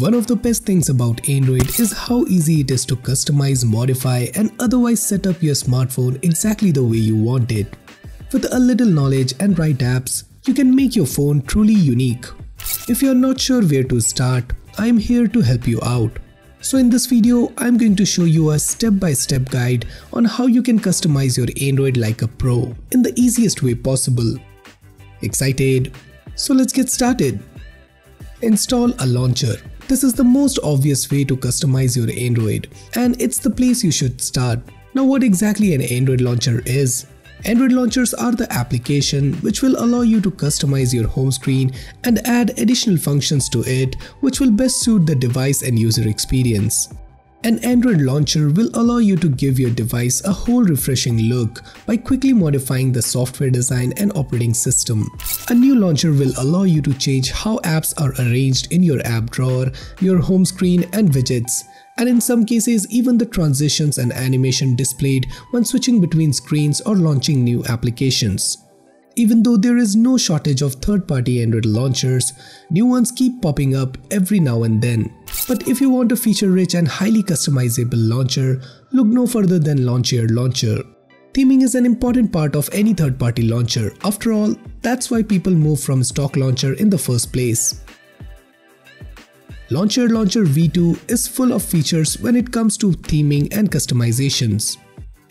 One of the best things about Android is how easy it is to customize, modify and otherwise set up your smartphone exactly the way you want it. With a little knowledge and right apps, you can make your phone truly unique. If you're not sure where to start, I'm here to help you out. So in this video, I'm going to show you a step-by-step -step guide on how you can customize your Android like a pro in the easiest way possible. Excited? So let's get started. Install a launcher. This is the most obvious way to customize your Android and it's the place you should start. Now what exactly an Android launcher is? Android launchers are the application which will allow you to customize your home screen and add additional functions to it which will best suit the device and user experience. An Android launcher will allow you to give your device a whole refreshing look by quickly modifying the software design and operating system. A new launcher will allow you to change how apps are arranged in your app drawer, your home screen and widgets, and in some cases even the transitions and animation displayed when switching between screens or launching new applications. Even though there is no shortage of third-party Android launchers, new ones keep popping up every now and then. But if you want a feature-rich and highly customizable launcher, look no further than Lawnchair Launcher. Theming is an important part of any third-party launcher. After all, that's why people move from stock launcher in the first place. Lawnchair Launcher V2 is full of features when it comes to theming and customizations.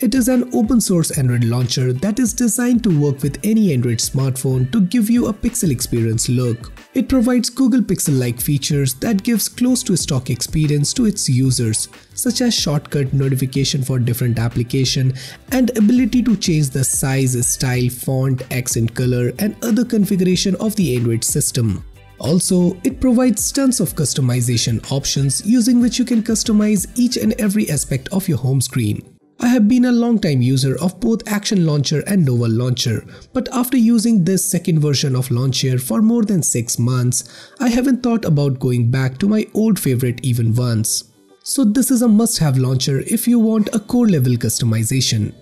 It is an open source Android launcher that is designed to work with any Android smartphone to give you a pixel experience look. It provides Google Pixel-like features that gives close to stock experience to its users, such as shortcut notification for different application and ability to change the size, style, font, accent color and other configuration of the Android system. Also, it provides tons of customization options using which you can customize each and every aspect of your home screen. I have been a long time user of both Action Launcher and Nova Launcher, but after using this second version of Launcher for more than 6 months, I haven't thought about going back to my old favorite even once. So this is a must-have launcher if you want a core level customization.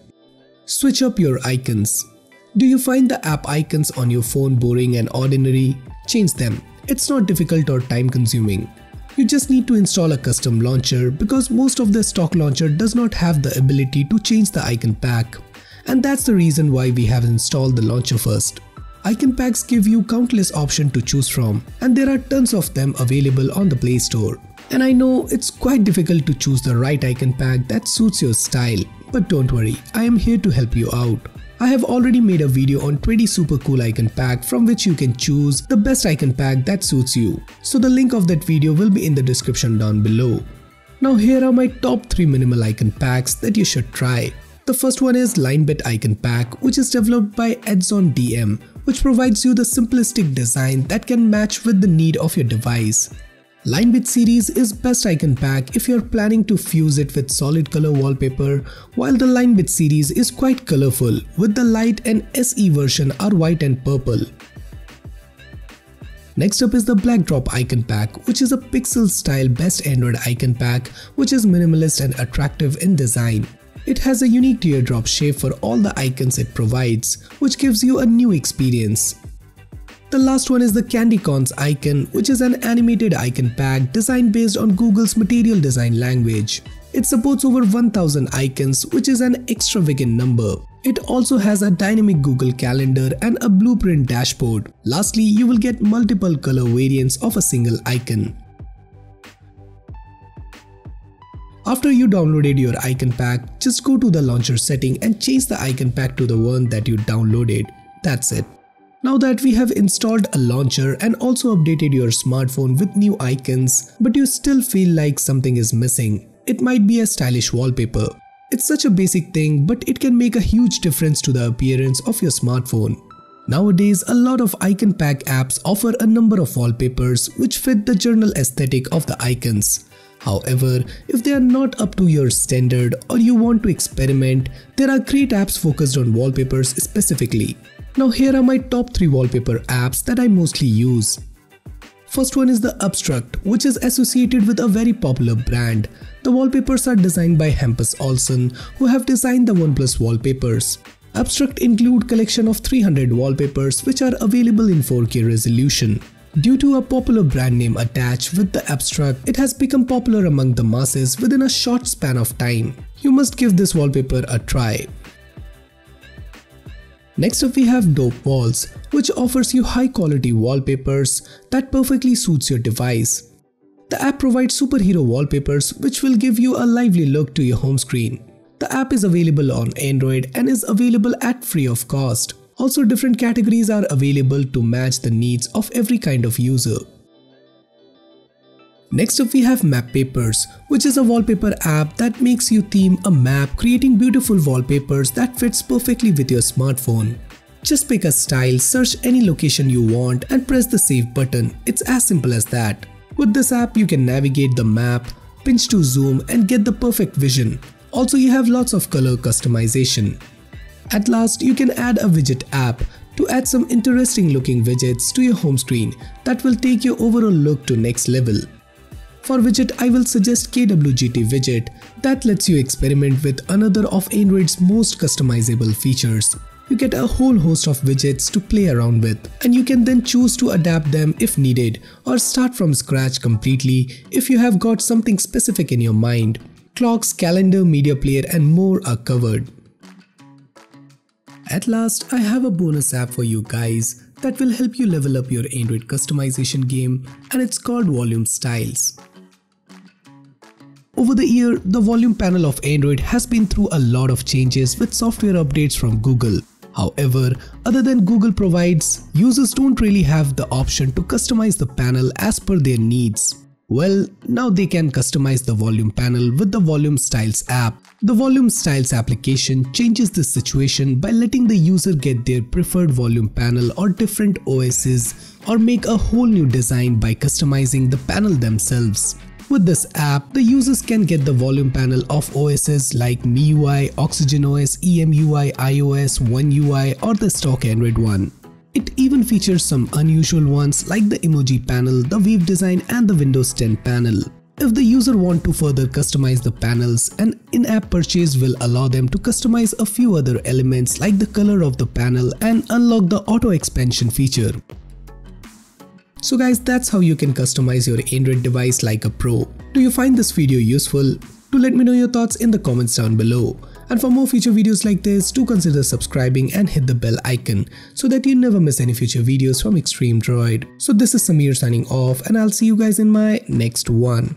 Switch up your icons. Do you find the app icons on your phone boring and ordinary? Change them. It's not difficult or time consuming. You just need to install a custom launcher because most of the stock launcher does not have the ability to change the icon pack. And that's the reason why we have installed the launcher first. Icon packs give you countless options to choose from and there are tons of them available on the Play Store. And I know it's quite difficult to choose the right icon pack that suits your style, but don't worry, I am here to help you out. I have already made a video on 20 super cool icon pack from which you can choose the best icon pack that suits you. So the link of that video will be in the description down below. Now here are my top 3 minimal icon packs that you should try. The first one is LineBit Icon Pack which is developed by Edzone DM which provides you the simplistic design that can match with the need of your device. LineBit series is best icon pack if you're planning to fuse it with solid color wallpaper, while the LineBit series is quite colorful with the light and SE version are white and purple. Next up is the Blackdrop icon pack which is a pixel style best Android icon pack which is minimalist and attractive in design. It has a unique teardrop shape for all the icons it provides which gives you a new experience. The last one is the CandyCons icon, which is an animated icon pack designed based on Google's material design language. It supports over 1000 icons, which is an extravagant number. It also has a dynamic Google Calendar and a blueprint dashboard. Lastly, you will get multiple color variants of a single icon. After you downloaded your icon pack, just go to the launcher setting and change the icon pack to the one that you downloaded. That's it. Now that we have installed a launcher and also updated your smartphone with new icons, but you still feel like something is missing, it might be a stylish wallpaper. It's such a basic thing, but it can make a huge difference to the appearance of your smartphone. Nowadays, a lot of icon pack apps offer a number of wallpapers which fit the journal aesthetic of the icons. However, if they are not up to your standard or you want to experiment, there are great apps focused on wallpapers specifically. Now here are my top 3 wallpaper apps that I mostly use. First one is the Abstract, which is associated with a very popular brand. The wallpapers are designed by Hampus Olsson, who have designed the OnePlus wallpapers. Abstract include collection of 300 wallpapers which are available in 4K resolution. Due to a popular brand name attached with the abstract, it has become popular among the masses within a short span of time. You must give this wallpaper a try. Next up we have Dope Walls, which offers you high quality wallpapers that perfectly suits your device. The app provides superhero wallpapers which will give you a lively look to your home screen. The app is available on Android and is available at free of cost. Also different categories are available to match the needs of every kind of user. Next up we have Map Papers, which is a wallpaper app that makes you theme a map creating beautiful wallpapers that fits perfectly with your smartphone. Just pick a style, search any location you want and press the save button. It's as simple as that. With this app you can navigate the map, pinch to zoom and get the perfect vision. Also you have lots of color customization. At last you can add a widget app to add some interesting looking widgets to your home screen that will take your overall look to next level. For widget, I will suggest KWGT widget that lets you experiment with another of Android's most customizable features. You get a whole host of widgets to play around with and you can then choose to adapt them if needed or start from scratch completely if you have got something specific in your mind. Clocks, calendar, media player and more are covered. At last, I have a bonus app for you guys that will help you level up your Android customization game and it's called Volume Styles. Over the year, the volume panel of Android has been through a lot of changes with software updates from Google. However, other than Google provides, users don't really have the option to customize the panel as per their needs. Well, now they can customize the volume panel with the Volume Styles app. The Volume Styles application changes this situation by letting the user get their preferred volume panel or different OSs or make a whole new design by customizing the panel themselves. With this app, the users can get the volume panel of OSs like MIUI, Oxygen OS, EMUI, iOS, One UI or the stock Android one. It even features some unusual ones like the emoji panel, the wave design and the Windows 10 panel. If the user want to further customize the panels, an in-app purchase will allow them to customize a few other elements like the color of the panel and unlock the auto expansion feature. So guys, that's how you can customize your Android device like a pro. Do you find this video useful? Do let me know your thoughts in the comments down below. And for more future videos like this, do consider subscribing and hit the bell icon so that you never miss any future videos from Xtream Droid. So this is Samir signing off and I'll see you guys in my next one.